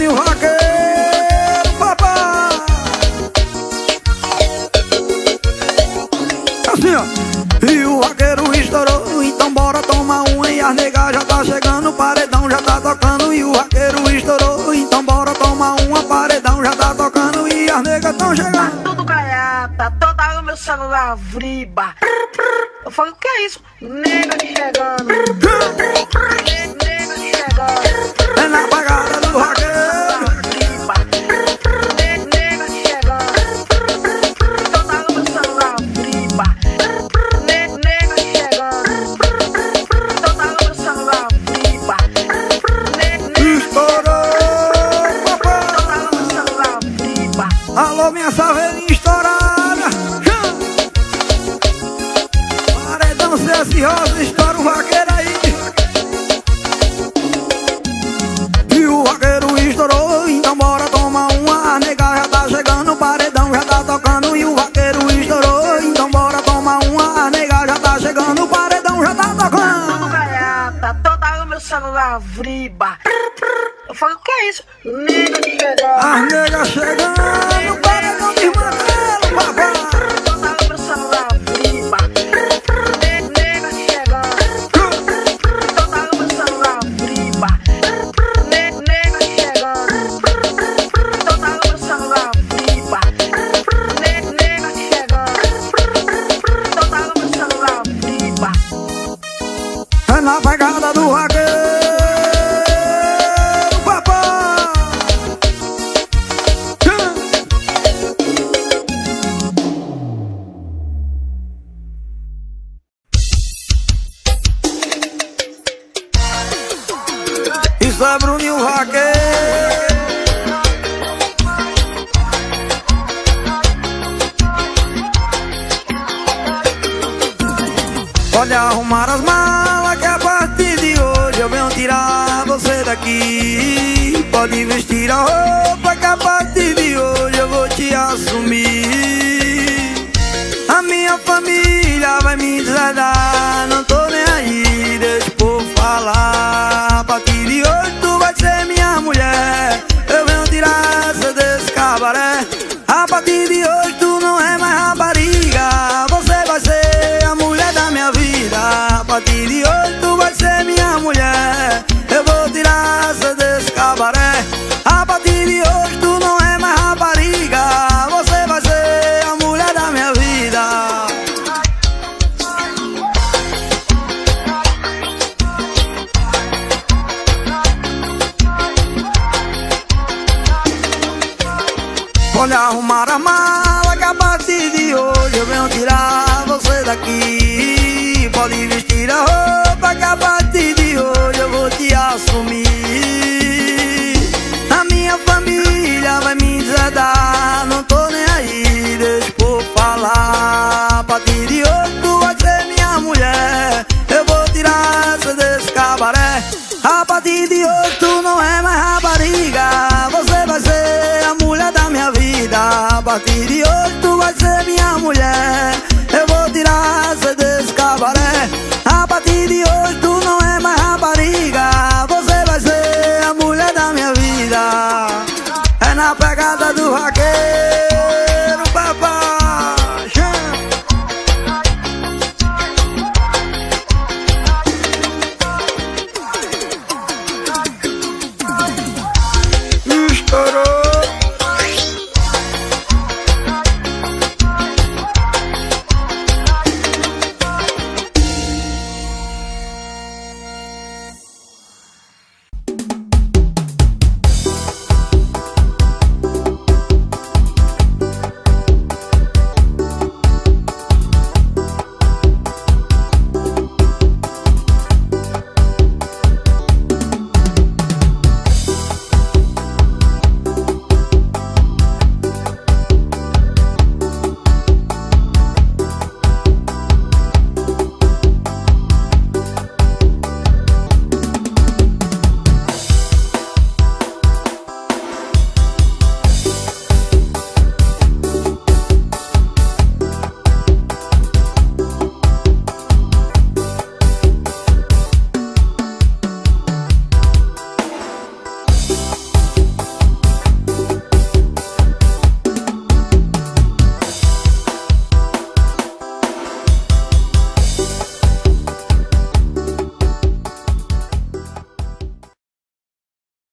Bruninho Vaqueiro, papai Assim, ó. E o vaqueiro estourou Então bora tomar uma E as negas já tá chegando Paredão já tá tocando. E o vaqueiro estourou Então bora tomar uma Paredão já tá tocando. E as negas tão chegando. Tudo gaiata, toda o meu celular vriba. Eu falo, o que é isso? Nega chegando CS Rosa, estoura o vaqueiro aí. E o vaqueiro estourou, então bora tomar uma. A nega já tá chegando, o paredão já tá tocando. E o vaqueiro estourou, então bora tomar uma. A nega já tá chegando, o paredão já tá tocando. Gaiata, toda o meu celular vriba Eu falo, o que é isso? Nega chegando. As negas chegando, Bruninho Vaqueiro. Pode arrumar as malas que a partir de hoje eu venho tirar você daqui. Pode vestir a roupa Pode arrumar a mala que a partir de hoje eu venho tirar você daqui. Pode vestir a roupa que a partir de hoje eu vou te assumir. A minha família vai me deserdar, não tô nem aí, deixa povo falar. A partir de hoje tu vai ser minha mulher. Eu vou tirar você desse cabaré. A partir de hoje partir de hoje tu vai ser minha mulher. Eu vou tirar você